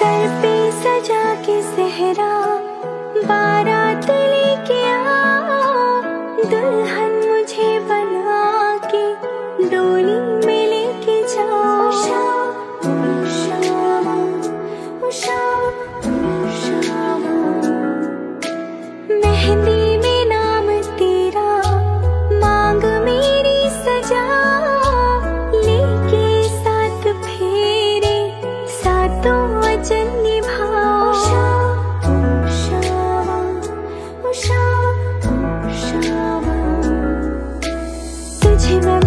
sir पे सजा के सहरा बारात लेके आओ दुल्हन मुझे बना के डोली 见你跑。哦沙哦沙王，哦沙沙，最。